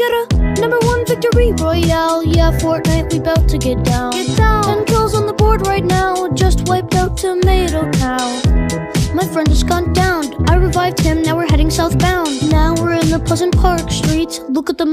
Get a number one victory royale. Yeah, Fortnite, we bout to get down. Get down. Ten kills on the board right now. Just wiped out Tomato Town. My friend has gone down. I revived him. Now we're heading southbound. Now we're in the Pleasant Park streets. Look at the map.